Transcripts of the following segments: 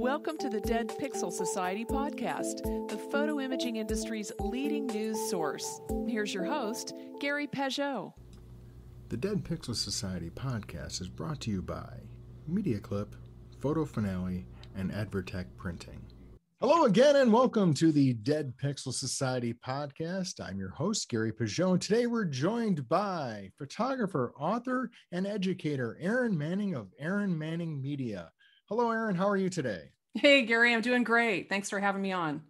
Welcome to the Dead Pixel Society podcast, the photo imaging industry's leading news source. Here's your host, Gary Pageau. The Dead Pixel Society podcast is brought to you by MediaClip, Photo Finale, and Advertech Printing. Hello again, and welcome to the Dead Pixel Society podcast. I'm your host, Gary Pageau. And today we're joined by photographer, author, and educator Erin Manning of Erin Manning Media. Hello, Erin. How are you today? Hey, Gary. I'm doing great. Thanks for having me on.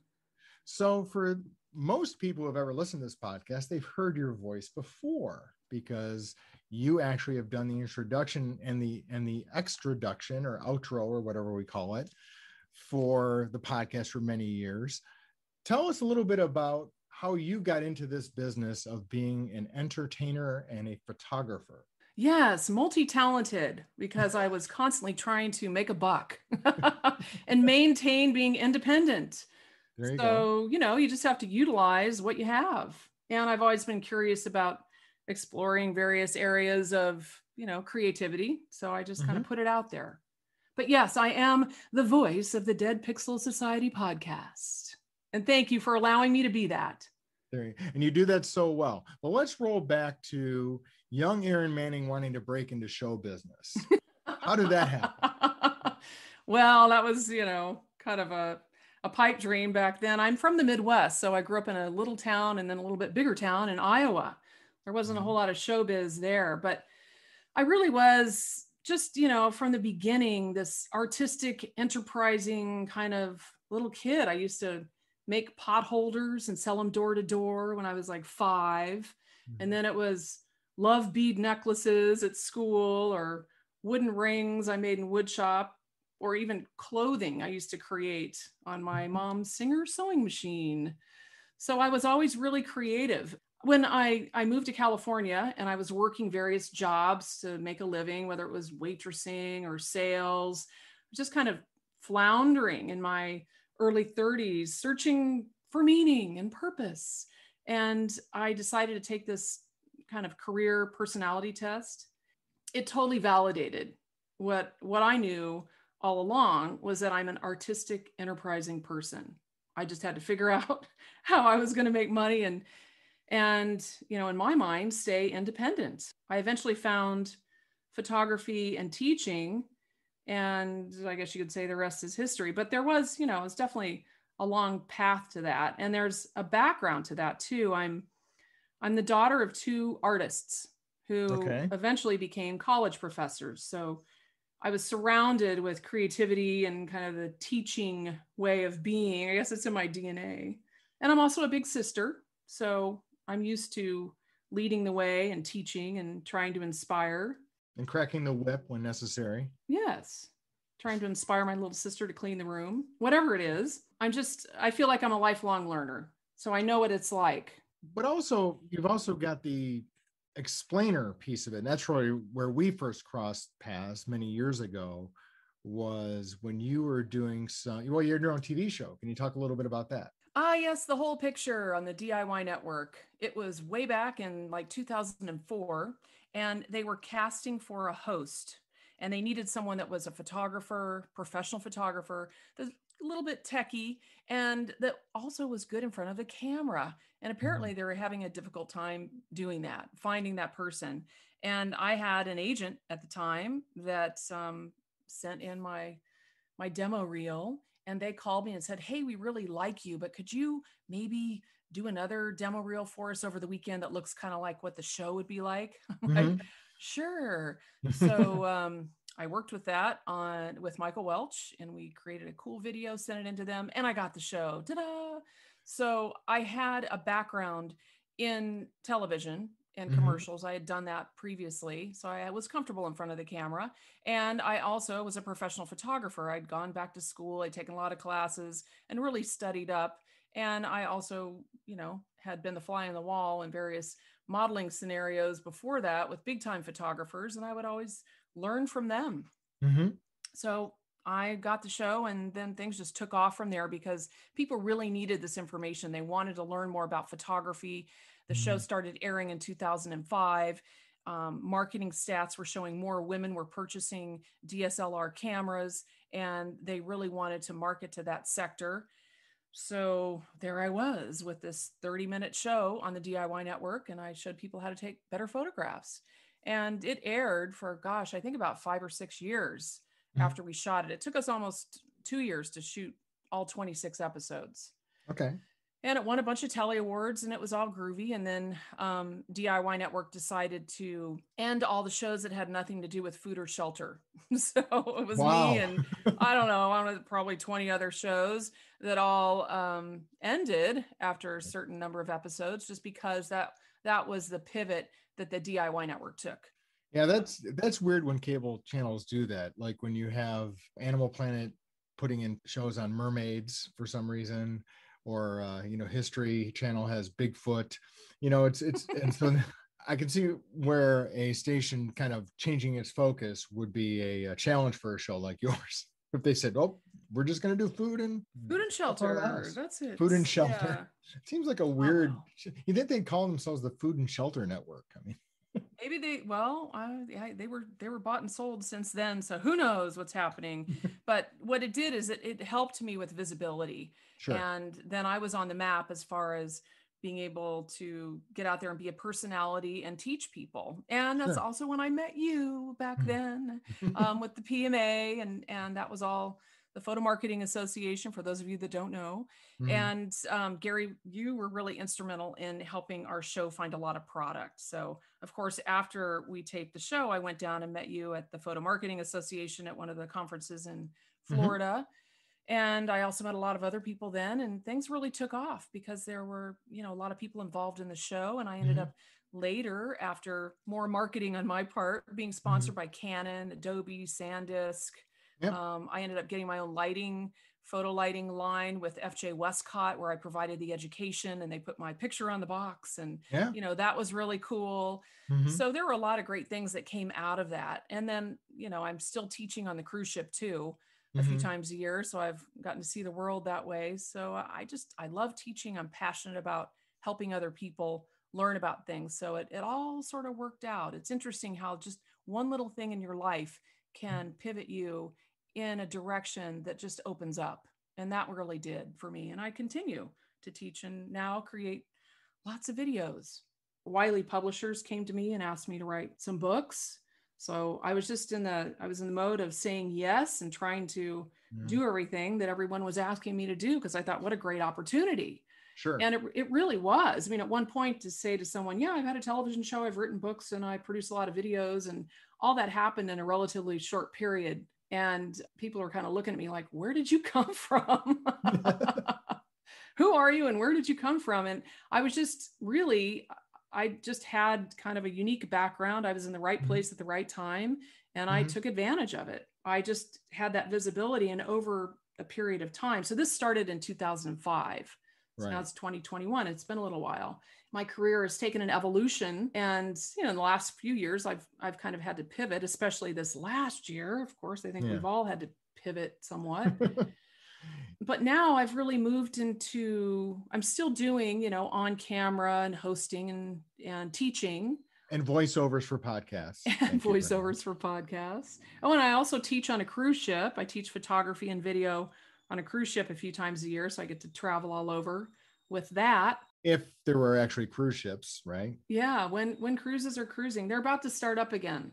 So, for most people who have ever listened to this podcast, they've heard your voice before because you actually have done the introduction and the and the extraduction or outro or whatever we call it for the podcast for many years. Tell us a little bit about how you got into this business of being an entertainer and a photographer. Yes, multi talented because I was constantly trying to make a buck and maintain being independent. You so, go. you know, you just have to utilize what you have. And I've always been curious about exploring various areas of, you know, creativity. So I just kind of mm-hmm. put it out there. But yes, I am the voice of the Dead Pixel Society podcast. And thank you for allowing me to be that. There and you do that so well. Well, let's roll back to young Erin Manning wanting to break into show business. How did that happen? well, that was, you know, kind of a, a pipe dream back then. I'm from the Midwest, so I grew up in a little town and then a little bit bigger town in Iowa. There wasn't a mm-hmm. whole lot of showbiz there, but I really was just, you know, from the beginning, this artistic, enterprising kind of little kid. I used to make potholders and sell them door to door when I was like 5 And mm-hmm. then it was love bead necklaces at school or wooden rings I made in wood shop or even clothing I used to create on my mm-hmm. mom's Singer sewing machine. So I was always really creative. When I, I moved to California and I was working various jobs to make a living, whether it was waitressing or sales, just kind of floundering in my early 30s, searching for meaning and purpose. And I decided to take this kind of career personality test. It totally validated what what I knew all along was that I'm an artistic, enterprising person. I just had to figure out how I was going to make money and and you know in my mind stay independent. I eventually found photography and teaching and I guess you could say the rest is history, but there was, you know, it's definitely a long path to that and there's a background to that too. I'm I'm the daughter of two artists who Okay. eventually became college professors. So I was surrounded with creativity and kind of the teaching way of being. I guess it's in my DNA. And I'm also a big sister. So I'm used to leading the way and teaching and trying to inspire. And cracking the whip when necessary. Yes. Trying to inspire my little sister to clean the room, whatever it is. I'm just, I feel like I'm a lifelong learner. So I know what it's like. But also, you've also got the explainer piece of it. And that's really where we first crossed paths many years ago was when you were doing some, well, you're your own TV show. Can you talk a little bit about that? Ah, yes, the whole picture on the DIY network. It was way back in like 2004, and they were casting for a host, and they needed someone that was a photographer, professional photographer, a little bit techie, and that also was good in front of the camera. And apparently, they were having a difficult time doing that, finding that person. And I had an agent at the time that um, sent in my my demo reel and they called me and said, Hey, we really like you, but could you maybe do another demo reel for us over the weekend that looks kind of like what the show would be like? I'm like, sure. So um, I worked with that on with Michael Welch and we created a cool video, sent it into them, and I got the show. Ta-da! So I had a background in television and Mhm. commercials. I had done that previously. So I was comfortable in front of the camera. And I also was a professional photographer. I'd gone back to school, I'd taken a lot of classes and really studied up. And I also, you know, had been the fly on the wall in various modeling scenarios before that with big time photographers. And I would always learn from them. Mhm. So I got the show, and then things just took off from there because people really needed this information. They wanted to learn more about photography. The show Mhm. started airing in 2005. um, marketing stats were showing more women were purchasing DSLR cameras, and they really wanted to market to that sector. So there I was with this 30 minute show on the DIY network, and I showed people how to take better photographs. And it aired for, gosh, I think about five or six years mm-hmm. after we shot it. It took us almost two years to shoot all 26 episodes. Okay and it won a bunch of telly awards and it was all groovy and then um, diy network decided to end all the shows that had nothing to do with food or shelter so it was wow. me and i don't know I don't probably 20 other shows that all um, ended after a certain number of episodes just because that that was the pivot that the diy network took. Yeah that's that's weird when cable channels do that. Like when you have animal planet putting in shows on mermaids for some reason or uh, you know history channel has bigfoot you know it's it's and so i can see where a station kind of changing its focus would be a, a challenge for a show like yours if they said oh we're just going to do food and food and shelter. that's it. Food and shelter yeah. it seems like a uh-huh. weird you think they call themselves the food and shelter network? I mean maybe they well I, they were they were bought and sold since then so who knows what's happening. But what it did is it, it helped me with visibility. Sure. And then I was on the map as far as being able to get out there and be a personality and teach people. And that's sure. also when I met you back hmm. then um, with the PMA, and and that was all the Photo Marketing Association. For those of you that don't know, mm-hmm. and um, Gary, you were really instrumental in helping our show find a lot of product. So of course, after we taped the show, I went down and met you at the Photo Marketing Association at one of the conferences in mm-hmm. Florida. Mm-hmm and i also met a lot of other people then and things really took off because there were you know a lot of people involved in the show and i ended mm-hmm. up later after more marketing on my part being sponsored mm-hmm. by canon adobe sandisk yep. um, i ended up getting my own lighting photo lighting line with fj westcott where i provided the education and they put my picture on the box and yeah. you know that was really cool mm-hmm. so there were a lot of great things that came out of that and then you know i'm still teaching on the cruise ship too a mm-hmm. few times a year. So I've gotten to see the world that way. So I just, I love teaching. I'm passionate about helping other people learn about things. So it, it all sort of worked out. It's interesting how just one little thing in your life mm. can pivot you in a direction that just opens up. And that really did for me. And I continue to teach and now create lots of videos. Wiley Publishers came to me and asked me to write some books so I was just in the I was in the mode of saying yes and trying to yeah. do everything that everyone was asking me to do because I thought what a great opportunity. Sure. And it, it really was. I mean, at one point to say to someone, yeah, I've had a television show, I've written books, and I produce a lot of videos, and all that happened in a relatively short period. And people are kind of looking at me like, where did you come from? Who are you and where did you come from? And I was just really, I just had kind of a unique background. I was in the right mm-hmm. place mm-hmm. at the right time and mm-hmm. I took advantage of it. I just had that visibility and over a period of time. So this started in 2005. So right. now it's 2021. It's been a little while. My career has taken an evolution and you know in the last few years I've I've kind of had to pivot, especially this last year. Of course, I think yeah. we've all had to pivot somewhat. but now I've really moved into I'm still doing, you know, on camera and hosting and and teaching and voiceovers for podcasts. And voiceovers for podcasts. Oh, and I also teach on a cruise ship. I teach photography and video on a cruise ship a few times a year, so I get to travel all over with that. If there were actually cruise ships, right? Yeah, when when cruises are cruising, they're about to start up again.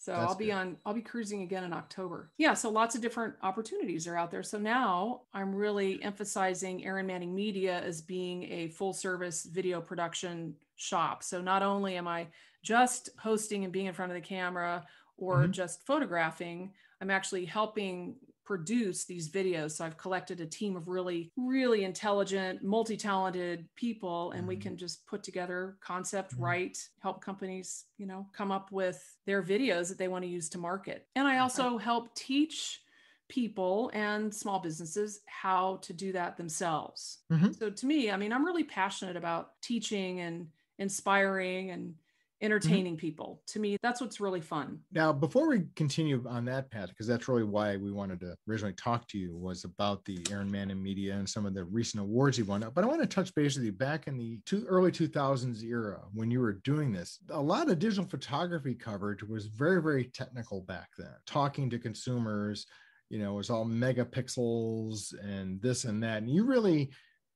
So That's I'll be good. on, I'll be cruising again in October. Yeah. So lots of different opportunities are out there. So now I'm really emphasizing Erin Manning Media as being a full service video production shop. So not only am I just hosting and being in front of the camera or mm-hmm. just photographing, I'm actually helping produce these videos. So I've collected a team of really, really intelligent, multi talented people, and mm-hmm. we can just put together concept, mm-hmm. write, help companies, you know, come up with their videos that they want to use to market. And I also help teach people and small businesses how to do that themselves. Mm-hmm. So to me, I mean, I'm really passionate about teaching and inspiring and entertaining mm-hmm. people. To me, that's what's really fun. Now, before we continue on that path, because that's really why we wanted to originally talk to you was about the Erin Manning Media and some of the recent awards he won. But I want to touch base with you back in the two, early 2000s era when you were doing this. A lot of digital photography coverage was very, very technical back then, talking to consumers. You know, it was all megapixels and this and that. And you really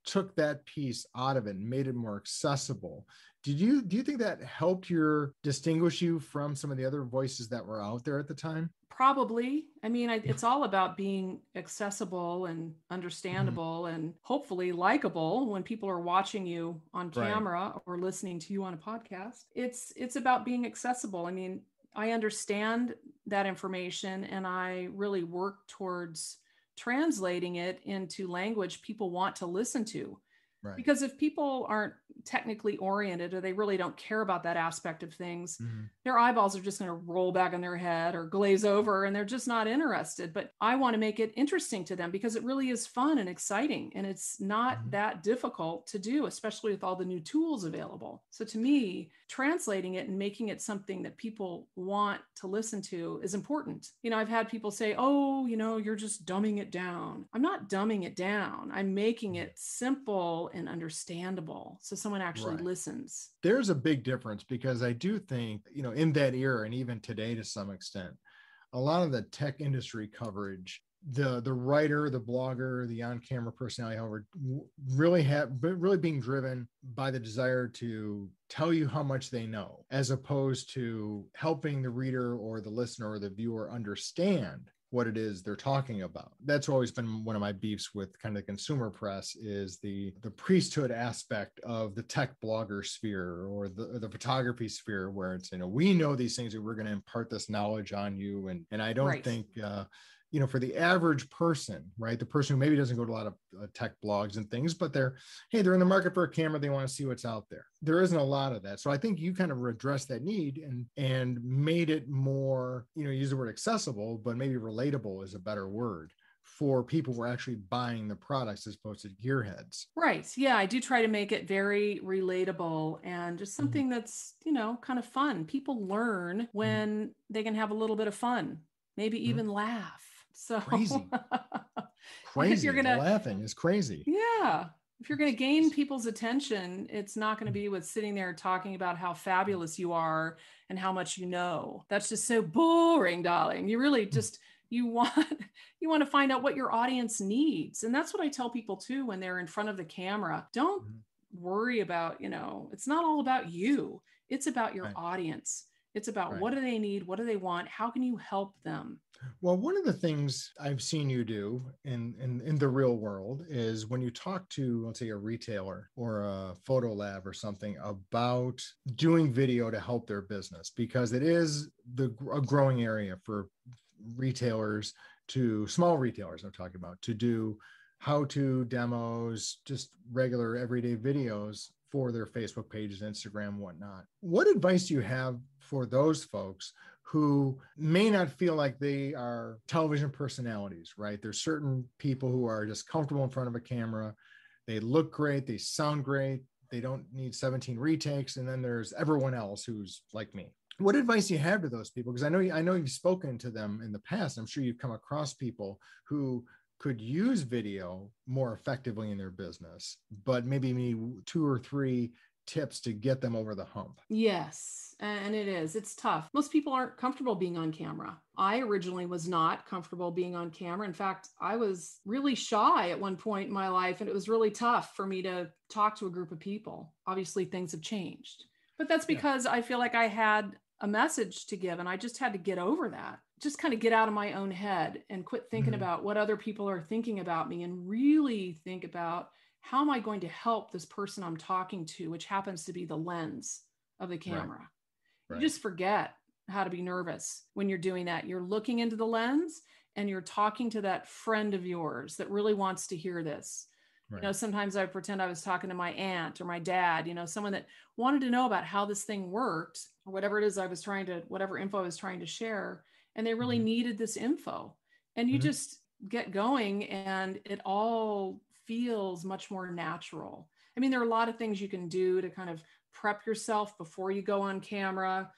took that piece out of it and made it more accessible did you do you think that helped your distinguish you from some of the other voices that were out there at the time probably i mean I, it's all about being accessible and mm-hmm. understandable mm-hmm. and hopefully likable when people are watching you on camera right. or listening to you on a podcast it's it's about being accessible i mean i understand that information and i really work towards translating it into language people want to listen to Right. Because if people aren't technically oriented or they really don't care about that aspect of things, mm-hmm. their eyeballs are just going to roll back in their head or glaze over and they're just not interested. But I want to make it interesting to them because it really is fun and exciting and it's not mm-hmm. that difficult to do, especially with all the new tools available. So to me, translating it and making it something that people want to listen to is important. You know, I've had people say, oh, you know, you're just dumbing it down. I'm not dumbing it down, I'm making mm-hmm. it simple and understandable so someone actually right. listens there's a big difference because i do think you know in that era and even today to some extent a lot of the tech industry coverage the the writer the blogger the on-camera personality however really have really being driven by the desire to tell you how much they know as opposed to helping the reader or the listener or the viewer understand what it is they're talking about. That's always been one of my beefs with kind of the consumer press is the the priesthood aspect of the tech blogger sphere or the, the photography sphere where it's you know we know these things and we're going to impart this knowledge on you and and I don't right. think uh, you know for the average person right the person who maybe doesn't go to a lot of uh, tech blogs and things but they're hey they're in the market for a camera they want to see what's out there there isn't a lot of that so i think you kind of addressed that need and and made it more you know use the word accessible but maybe relatable is a better word for people who are actually buying the products as opposed to gearheads. Right. Yeah, I do try to make it very relatable and just mm-hmm. something mm-hmm. that's, you know, kind of fun. People learn mm-hmm. when mm-hmm. they can have a little bit of fun, maybe mm-hmm. even laugh. So crazy. crazy. You're gonna laughing is crazy. Yeah. If you're going to gain people's attention, it's not going to mm. be with sitting there talking about how mm. fabulous you are and how much you know. That's just so boring, darling. You really mm. just you want you want to find out what your audience needs. And that's what I tell people too when they're in front of the camera. Don't mm. worry about, you know, it's not all about you. It's about your right. audience. It's about right. what do they need? What do they want? How can you help them? Well, one of the things I've seen you do in, in, in the real world is when you talk to, let's say, a retailer or a photo lab or something about doing video to help their business, because it is the a growing area for retailers to small retailers. I'm talking about to do how to demos, just regular everyday videos for their Facebook pages, Instagram, whatnot. What advice do you have for those folks who may not feel like they are television personalities, right? There's certain people who are just comfortable in front of a camera. They look great, they sound great, they don't need 17 retakes. And then there's everyone else who's like me. What advice do you have to those people? Because I know I know you've spoken to them in the past. I'm sure you've come across people who could use video more effectively in their business, but maybe need two or three tips to get them over the hump. Yes, and it is. It's tough. Most people aren't comfortable being on camera. I originally was not comfortable being on camera. In fact, I was really shy at one point in my life, and it was really tough for me to talk to a group of people. Obviously, things have changed, but that's because yeah. I feel like I had a message to give, and I just had to get over that just kind of get out of my own head and quit thinking mm-hmm. about what other people are thinking about me and really think about how am I going to help this person I'm talking to, which happens to be the lens of the camera. Right. Right. You just forget how to be nervous when you're doing that. You're looking into the lens and you're talking to that friend of yours that really wants to hear this. Right. You know, sometimes I pretend I was talking to my aunt or my dad, you know, someone that wanted to know about how this thing worked or whatever it is I was trying to, whatever info I was trying to share and they really mm-hmm. needed this info and you mm-hmm. just get going and it all feels much more natural i mean there are a lot of things you can do to kind of prep yourself before you go on camera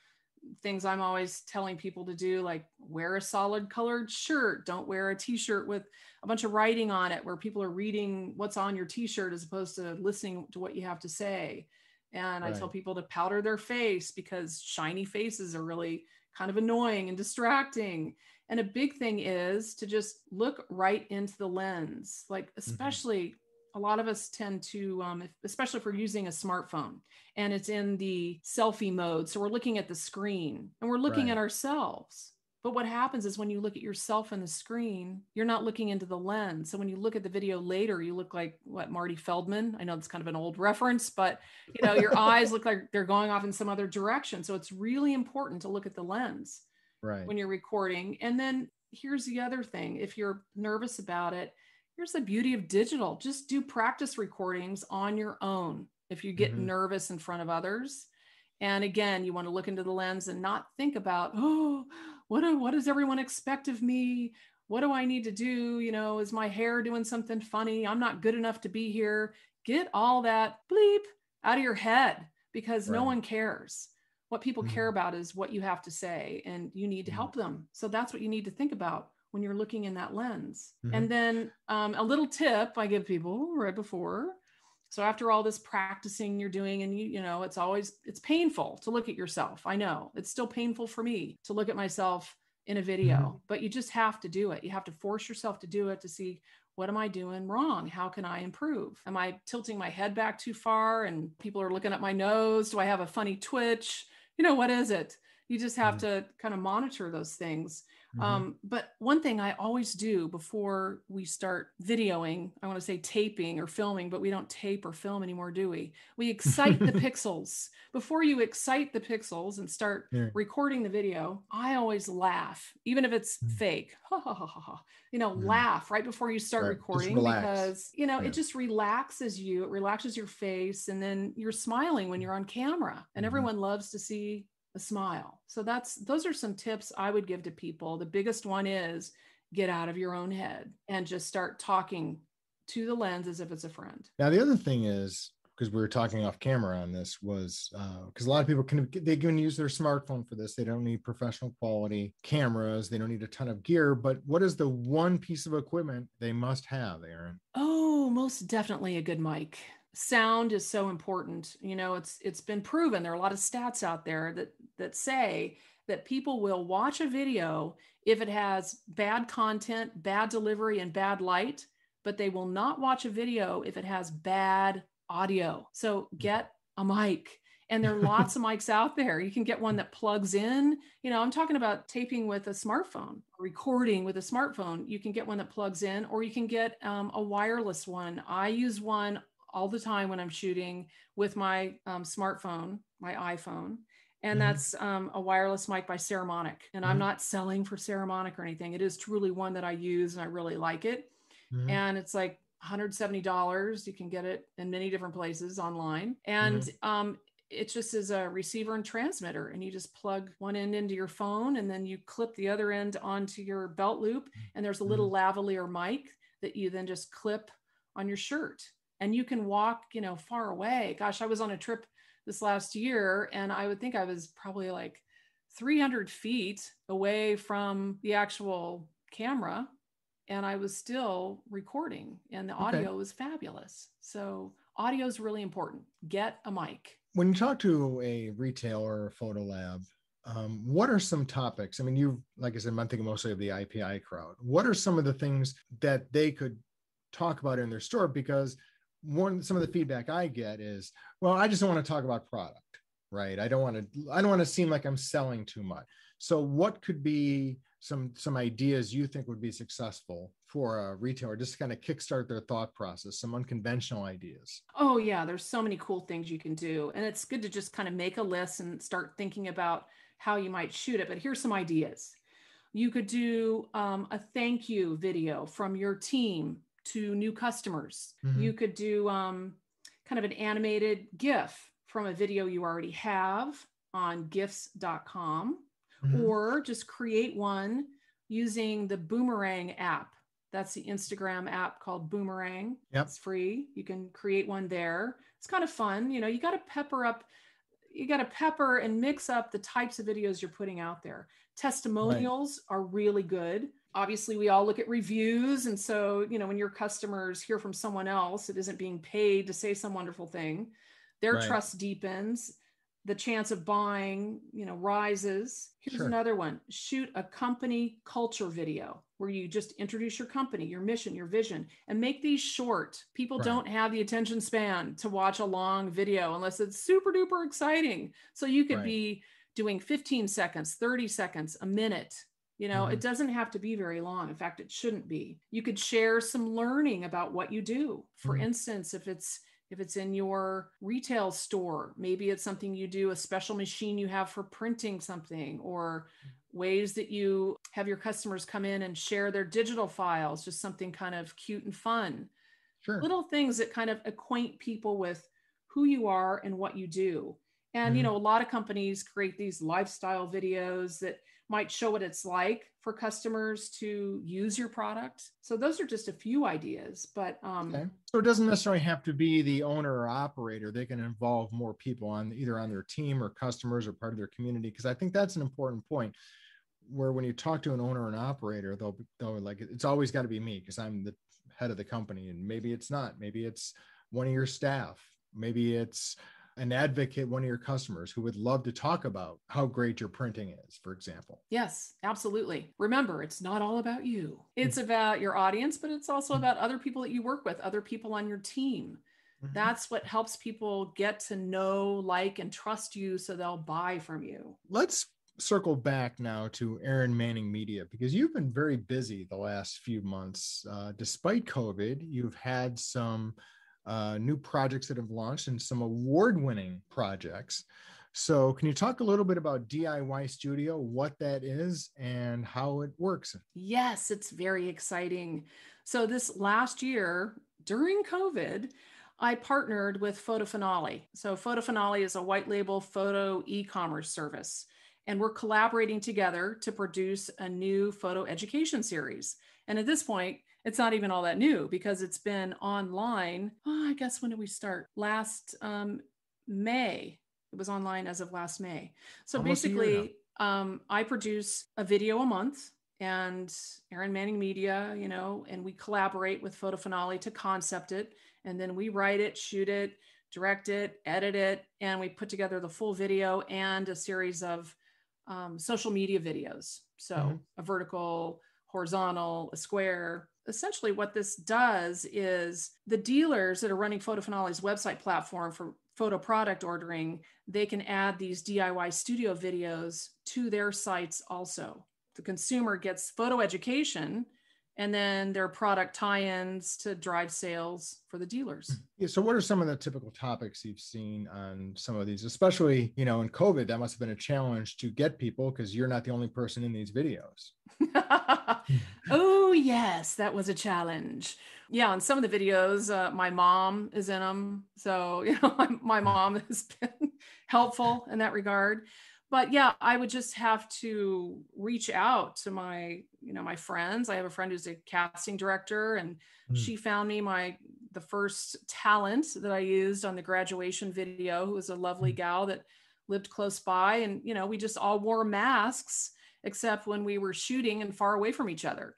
things i'm always telling people to do like wear a solid colored shirt don't wear a t-shirt with a bunch of writing on it where people are reading what's on your t-shirt as opposed to listening to what you have to say and right. i tell people to powder their face because shiny faces are really kind of annoying and distracting and a big thing is to just look right into the lens like mm-hmm. especially mm-hmm a lot of us tend to, um, especially if we're using a smartphone and it's in the selfie mode. So we're looking at the screen and we're looking right. at ourselves. But what happens is when you look at yourself in the screen, you're not looking into the lens. So when you look at the video later, you look like what Marty Feldman. I know it's kind of an old reference, but you know, your eyes look like they're going off in some other direction. So it's really important to look at the lens right. when you're recording. And then here's the other thing if you're nervous about it, here's the beauty of digital. Just do practice recordings on your own if you get mm-hmm. nervous in front of others. And again you want to look into the lens and not think about oh what do, what does everyone expect of me? What do i need to do? You know is my hair doing something funny? I'm not good enough to be here. Get all that bleep out of your head because right. no one cares. What people mm-hmm. care about is what you have to say and you need to mm-hmm. help them. So that's what you need to think about when you're looking in that lens. Mm-hmm. And then um, a little tip I give people right before. So after all this practicing you're doing, and you, you know, it's always it's painful to look at yourself. I know it's still painful for me to look at myself in a video, mm-hmm. but you just have to do it. You have to force yourself to do it to see what am I doing wrong? How can I improve? Am I tilting my head back too far and people are looking at my nose? Do I have a funny twitch? You know, what is it? You just have mm-hmm. to kind of monitor those things. Mm-hmm. Um, but one thing I always do before we start videoing, I want to say taping or filming, but we don't tape or film anymore, do we? We excite the pixels. Before you excite the pixels and start yeah. recording the video, I always laugh, even if it's mm-hmm. fake. Ha, ha, ha, ha, You know, mm-hmm. laugh right before you start right. recording because, you know, yeah. it just relaxes you. It relaxes your face. And then you're smiling when you're on camera. And mm-hmm. everyone loves to see a smile. So that's those are some tips I would give to people. The biggest one is get out of your own head and just start talking to the lens as if it's a friend. Now the other thing is because we were talking off camera on this was because uh, a lot of people can they can use their smartphone for this. They don't need professional quality cameras. They don't need a ton of gear. But what is the one piece of equipment they must have Erin oh most definitely a good mic. Sound is so important. You know it's it's been proven. There are a lot of stats out there that that say that people will watch a video if it has bad content bad delivery and bad light but they will not watch a video if it has bad audio. So get a mic. And there are lots of mics out there. You can get one that plugs in. You know i'm talking about taping with a smartphone recording with a smartphone. You can get one that plugs in or you can get um, a wireless one. I use one all the time when I'm shooting with my um, smartphone, my iPhone. And mm-hmm. that's um, a wireless mic by Saramonic. And mm-hmm. I'm not selling for Saramonic or anything. It is truly one that I use and I really like it. Mm-hmm. And it's like $170. You can get it in many different places online. And mm-hmm. um, it just is a receiver and transmitter and you just plug one end into your phone and then you clip the other end onto your belt loop and there's a little mm-hmm. lavalier mic that you then just clip on your shirt and you can walk you know far away gosh i was on a trip this last year and i would think i was probably like 300 feet away from the actual camera and i was still recording and the audio okay. was fabulous so audio is really important get a mic when you talk to a retailer or a photo lab um, what are some topics? I mean, you, like I said, I'm thinking mostly of the IPI crowd. What are some of the things that they could talk about in their store? Because one some of the feedback I get is, well, I just don't want to talk about product, right? I don't want to I don't want to seem like I'm selling too much. So what could be some some ideas you think would be successful for a retailer just to kind of kickstart their thought process some unconventional ideas oh yeah there's so many cool things you can do and it's good to just kind of make a list and start thinking about how you might shoot it but here's some ideas you could do um, a thank you video from your team to new customers. Mm-hmm. You could do um, kind of an animated GIF from a video you already have on gifs.com, mm-hmm. or just create one using the Boomerang app. That's the Instagram app called Boomerang. Yep. It's free. You can create one there. It's kind of fun. You know, you got to pepper up you got to pepper and mix up the types of videos you're putting out there. Testimonials right. are really good. Obviously, we all look at reviews. And so, you know, when your customers hear from someone else, it isn't being paid to say some wonderful thing, their right. trust deepens the chance of buying you know rises here's sure. another one shoot a company culture video where you just introduce your company your mission your vision and make these short people right. don't have the attention span to watch a long video unless it's super duper exciting so you could right. be doing 15 seconds 30 seconds a minute you know, mm-hmm. it doesn't have to be very long. In fact, it shouldn't be. You could share some learning about what you do. For mm-hmm. instance, if it's if it's in your retail store, maybe it's something you do, a special machine you have for printing something, or ways that you have your customers come in and share their digital files, just something kind of cute and fun. Sure. Little things that kind of acquaint people with who you are and what you do. And, mm-hmm. you know, a lot of companies create these lifestyle videos that might show what it's like for customers to use your product. So those are just a few ideas, but um, okay. so it doesn't necessarily have to be the owner or operator. They can involve more people on either on their team or customers or part of their community. Because I think that's an important point. Where when you talk to an owner and operator, they'll they'll like it's always got to be me because I'm the head of the company, and maybe it's not. Maybe it's one of your staff. Maybe it's an advocate, one of your customers who would love to talk about how great your printing is, for example. Yes, absolutely. Remember, it's not all about you, it's mm-hmm. about your audience, but it's also about other people that you work with, other people on your team. Mm-hmm. That's what helps people get to know, like, and trust you so they'll buy from you. Let's circle back now to Erin Manning Media because you've been very busy the last few months. Uh, despite COVID, you've had some uh, new projects that have launched and some award winning projects. So, can you talk a little bit about DIY Studio, what that is, and how it works? Yes, it's very exciting. So, this last year during COVID, I partnered with Photo Finale. So, Photo Finale is a white label photo e commerce service, and we're collaborating together to produce a new photo education series. And at this point, it's not even all that new because it's been online. Oh, I guess when did we start? Last um, May. It was online as of last May. So Almost basically, um, I produce a video a month and Erin Manning Media, you know, and we collaborate with Photo Finale to concept it. And then we write it, shoot it, direct it, edit it, and we put together the full video and a series of um, social media videos. So mm-hmm. a vertical, horizontal, a square, essentially what this does is the dealers that are running Photo Finale's website platform for photo product ordering, they can add these DIY studio videos to their sites also. The consumer gets photo education and then their product tie-ins to drive sales for the dealers. Hmm. Yeah. So what are some of the typical topics you've seen on some of these, especially, you know, in COVID, that must have been a challenge to get people because you're not the only person in these videos. oh yes, that was a challenge. Yeah, on some of the videos, uh, my mom is in them. So, you know, my, my hmm. mom has been helpful in that regard but yeah i would just have to reach out to my you know my friends i have a friend who's a casting director and mm. she found me my the first talent that i used on the graduation video who was a lovely mm. gal that lived close by and you know we just all wore masks except when we were shooting and far away from each other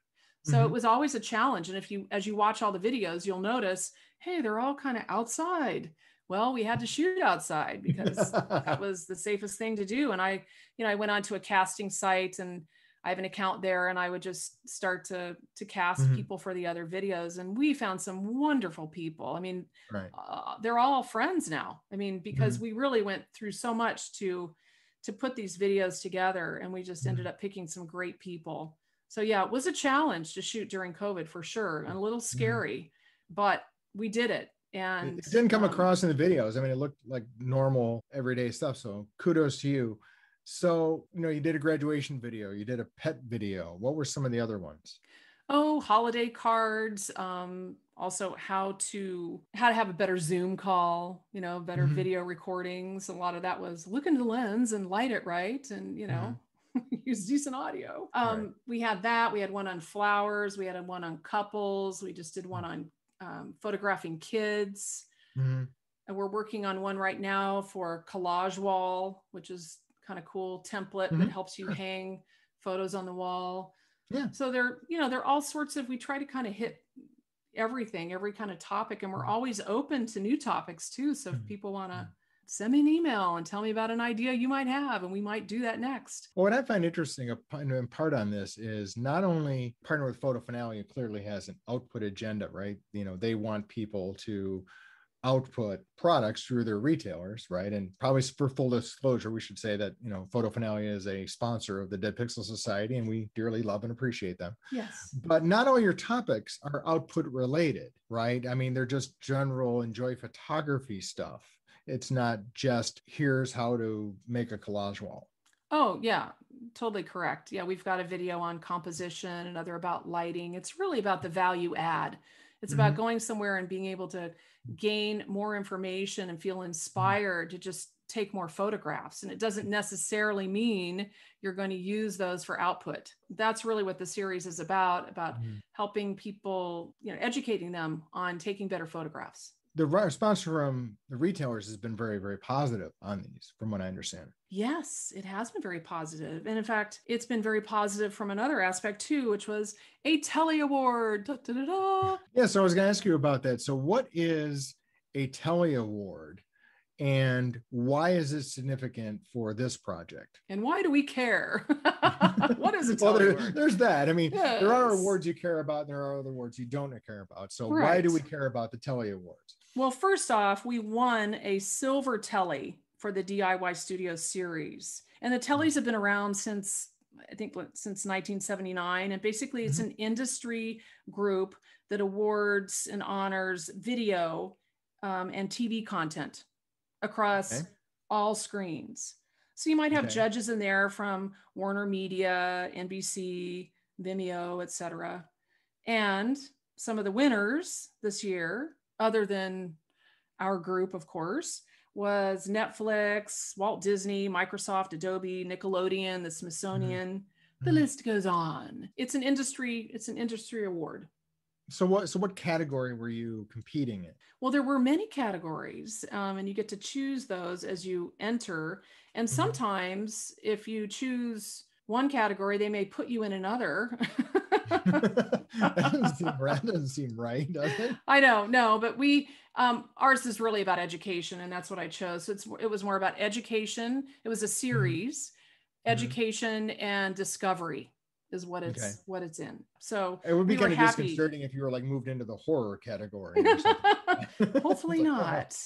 so mm-hmm. it was always a challenge and if you as you watch all the videos you'll notice hey they're all kind of outside well we had to shoot outside because that was the safest thing to do and i you know i went onto a casting site and i have an account there and i would just start to to cast mm-hmm. people for the other videos and we found some wonderful people i mean right. uh, they're all friends now i mean because mm-hmm. we really went through so much to to put these videos together and we just mm-hmm. ended up picking some great people so yeah it was a challenge to shoot during covid for sure and a little mm-hmm. scary but we did it and it didn't come um, across in the videos. I mean, it looked like normal everyday stuff. So kudos to you. So, you know, you did a graduation video, you did a pet video. What were some of the other ones? Oh, holiday cards, um, also how to how to have a better zoom call you know better mm-hmm. video recordings a lot of that was look into the lens and light it right and you know mm-hmm. use decent audio um, right. we had that we had one on flowers we had one on couples we just did one on um, photographing kids. Mm-hmm. And we're working on one right now for collage wall, which is kind of cool template Mhm. that helps you hang photos on the wall. Yeah. So they're, you know, they're all sorts of, we try to kind of hit everything, every kind of topic. And we're Mhm. always open to new topics too. So if Mhm. people want to Mhm. Send me an email and tell me about an idea you might have, and we might do that next. Well, what I find interesting in part on this is not only partner with Photo Finale clearly has an output agenda, right? You know, they want people to output products through their retailers, right? And probably for full disclosure, we should say that, you know, Photo Finale is a sponsor of the Dead Pixel Society and we dearly love and appreciate them. Yes. But not all your topics are output related, right? I mean, they're just general enjoy photography stuff. It's not just here's how to make a collage wall. Oh, yeah, totally correct. Yeah, we've got a video on composition, another about lighting. It's really about the value add. It's about Mhm. going somewhere and being able to gain more information and feel inspired to just take more photographs. And it doesn't necessarily mean you're going to use those for output. That's really what the series is about, about Mhm. helping people, you know, educating them on taking better photographs. The response from the retailers has been very, very positive on these, from what I understand. Yes, it has been very positive. And in fact, it's been very positive from another aspect too, which was a Telly Award. Da, da, da, da. Yeah, so I was going to ask you about that. So, what is a Telly Award, and why is it significant for this project? And why do we care? what is it well, there- there's that. I mean, there are awards you care about, and there are other awards you don't care about. So, why do we care about the Telly Awards? Well, first off, we won a silver Telly for the DIY Studio series. And the Tellys have been around since, I think, since 1979. And basically, it's an industry group that awards and honors video um, and TV content across Okay. all screens. So you might have Okay. judges in there from Warner Media, NBC, Vimeo, etc. And some of the winners this year, other than our group, of course, was Netflix, Walt Disney, Microsoft, Adobe, Nickelodeon, the Smithsonian. The Mhm. list goes on. It's an industry, it's an industry award. So, what? So, what category were you competing in? Well, there were many categories, um, and you get to choose those as you enter. And Mhm. sometimes, if you choose one category, they may put you in another. that doesn't seem right. That doesn't seem right, does it? I know, no, but we um ours is really about education and that's what I chose. So it's it was more about education. It was a series, Mhm. education and discovery is what it's Okay. what it's in. So It would be we kind of happy. disconcerting if you were like moved into the horror category. or hopefully like, oh. not.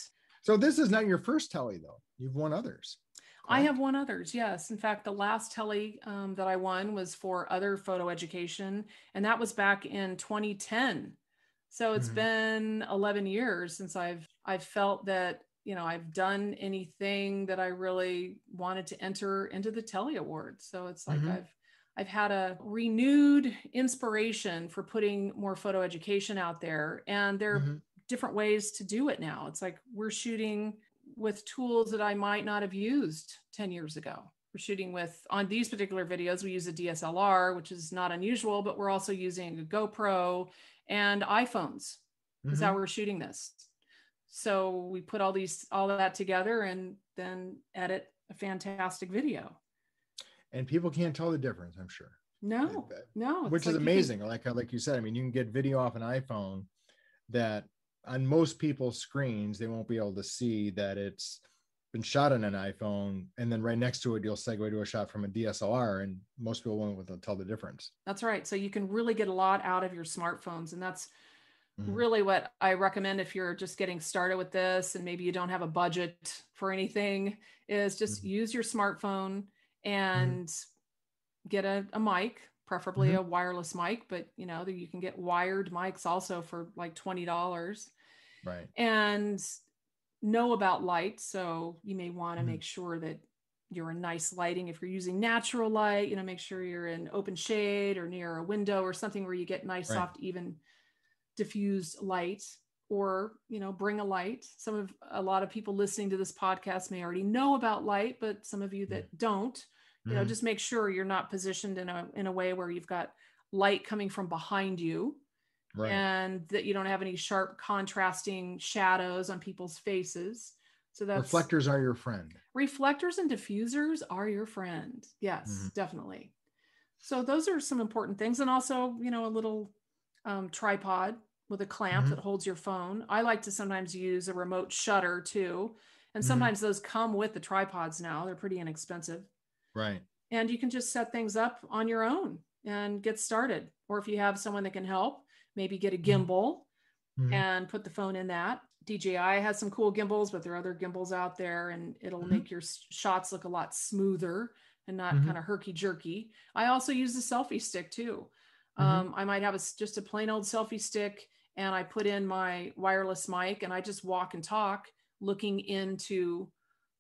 So this is not your first telly though. You've won others. I have won others, yes. In fact, the last telly um, that I won was for other photo education, and that was back in 2010. So it's Mhm. been 11 years since I've I've felt that you know I've done anything that I really wanted to enter into the Telly Awards. So it's like Mhm. I've I've had a renewed inspiration for putting more photo education out there, and there are Mhm. different ways to do it now. It's like we're shooting with tools that I might not have used 10 years ago. We're shooting with, on these particular videos, we use a DSLR, which is not unusual, but we're also using a GoPro and iPhones is how Mhm. we're shooting this. So we put all these, all of that together and then edit a fantastic video. And people can't tell the difference, I'm sure. No, no. Which like is can- amazing. Like like you said, I mean, you can get video off an iPhone that on most people's screens, they won't be able to see that it's been shot on an iPhone. And then right next to it, you'll segue to a shot from a DSLR, and most people won't be able to tell the difference. That's right. So you can really get a lot out of your smartphones. And that's Mhm. really what I recommend if you're just getting started with this and maybe you don't have a budget for anything is just Mhm. use your smartphone and get a, a mic, preferably Mhm. a wireless mic, but you know, you can get wired mics also for like $20 Right. and know about light. So you may want to Mhm. make sure that you're in nice lighting. If you're using natural light, you know, make sure you're in open shade or near a window or something where you get nice, Right. soft, even diffused light. Or, you know, bring a light. Some of a lot of people listening to this podcast may already know about light, but some of you that don't, you know, Mhm. just make sure you're not positioned in a in a way where you've got light coming from behind you Right. and that you don't have any sharp contrasting shadows on people's faces. So that's Reflectors are your friend. reflectors and diffusers are your friend. Yes, Mhm. definitely. So those are some important things. And also, you know, a little um, tripod with a clamp Mhm. that holds your phone. I like to sometimes use a remote shutter too. And Mhm. sometimes those come with the tripods now. They're pretty inexpensive. Right. And you can just set things up on your own and get started. Or if you have someone that can help, maybe get a gimbal Mhm. and put the phone in that. DJI has some cool gimbals, but there are other gimbals out there, and it'll Mhm. make your shots look a lot smoother and not kind of herky jerky. I also use the selfie stick too. Um, I might have a, just a plain old selfie stick, and I put in my wireless mic, and I just walk and talk, looking into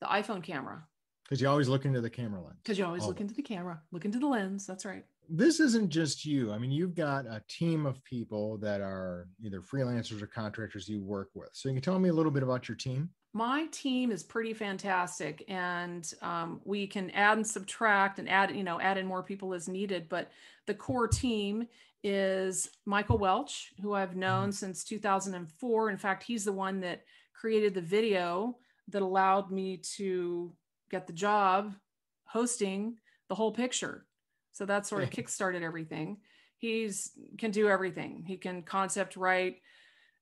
the iPhone camera Because you always look into the camera lens. because you always look into the camera, look into the lens. That's right. This isn't just you. I mean, you've got a team of people that are either freelancers or contractors you work with. So you can tell me a little bit about your team. my team is pretty fantastic and um, we can add and subtract and add you know add in more people as needed but the core team is michael welch who i've known since 2004 in fact he's the one that created the video that allowed me to get the job hosting the whole picture. So that sort of kickstarted everything. He's can do everything. He can concept write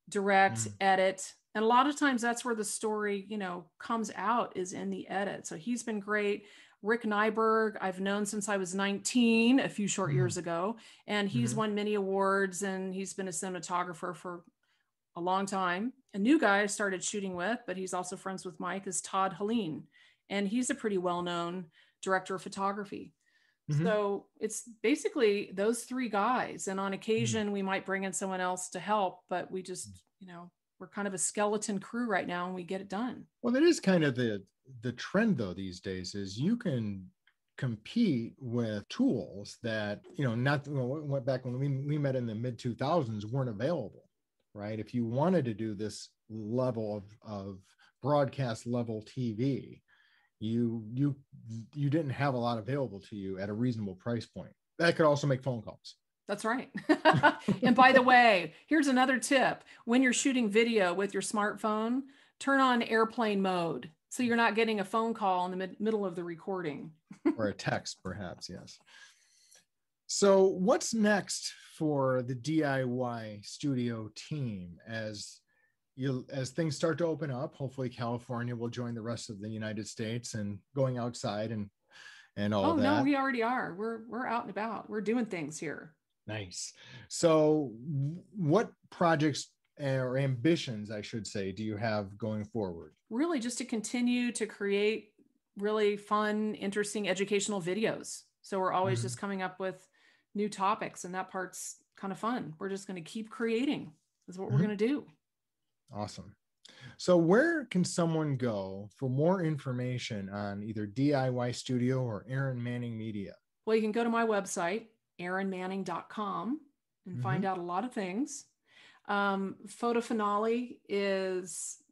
direct Mm. edit. And a lot of times that's where the story you know comes out is in the edit. So he's been great rick nyberg i've known since i was 19 a few short Mhm. years ago and he's Mhm. won many awards and he's been a cinematographer for a long time a new guy i started shooting with but he's also friends with mike is todd helene and he's a pretty well-known director of photography Mhm. so it's basically those three guys. And on occasion, we might bring in someone else to help, but we just, you know, we're kind of a skeleton crew right now and we get it done. Well, that is kind of the the trend though these days is you can compete with tools that you know not went back when we, we met in the mid 2000s weren't available right? If you wanted to do this level of, of broadcast level tv you you you didn't have a lot available to you at a reasonable price point. That could also make phone calls That's right. and by the way, here's another tip when you're shooting video with your smartphone, turn on airplane mode so you're not getting a phone call in the mid- middle of the recording. or a text perhaps yes so what's next for the diy studio team as you as things start to open up hopefully california will join the rest of the united states and going outside and and all oh that no, we already are. We're we're out and about. We're doing things here. Nice so what projects or ambitions i should say do you have going forward really just to continue to create really fun, interesting educational videos. So we're always Mhm. just coming up with new topics, and that part's kind of fun. We're just going to keep creating, is what Mhm. we're going to do. Awesome. So, where can someone go for more information on either DIY Studio or Erin Manning Media? Well, you can go to my website, erinmanning.com, and find out a lot of things. Um, Photo Finale is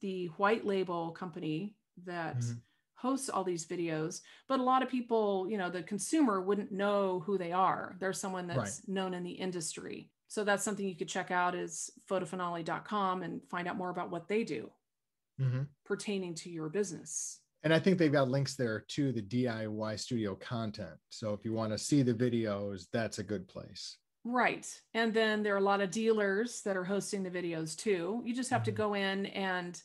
the white label company that Mhm. hosts all these videos, but a lot of people, you know, the consumer wouldn't know who they are. They're someone that's known in the industry. So that's something you could check out is photofinale.com and find out more about what they do Mhm. pertaining to your business. And I think they've got links there to the DIY Studio content. So, if you want to see the videos, that's a good place. Right. And then there are a lot of dealers that are hosting the videos too. You just have to Mhm. go in and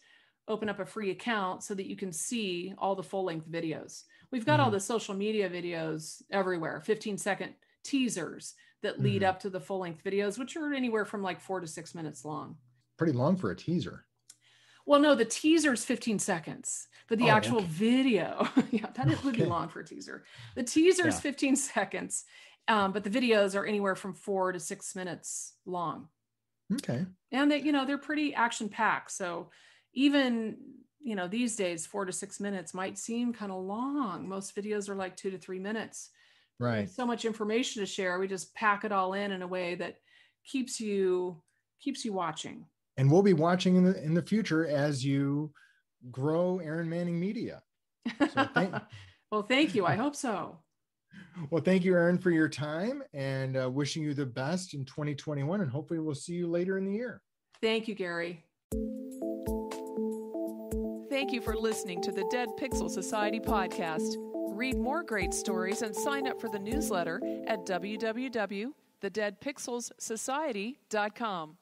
open up a free account so that you can see all the full length videos. We've got all Mhm. the social media videos everywhere, 15 second teasers that lead Mhm. up to the full length videos, which are anywhere from like four to six minutes long. Pretty long for a teaser. Well, no, the teaser is 15 seconds, but the Oh, actual okay. video, yeah, that would be long for a teaser. The teaser is Yeah. 15 seconds, um, but the videos are anywhere from four to six minutes long. Okay. and they you know they're pretty action packed so even you know these days four to six minutes might seem kind of long most videos are like two to three minutes Right. so much information to share we just pack it all in in a way that keeps you keeps you watching And we'll be watching in the in the future as you grow Erin Manning Media. So thank- well thank you i hope so Well, thank you, Erin, for your time and uh, wishing you the best in 2021. And hopefully, we'll see you later in the year. Thank you, Gary. Thank you for listening to the Dead Pixel Society podcast. Read more great stories and sign up for the newsletter at www.thedeadpixelssociety.com.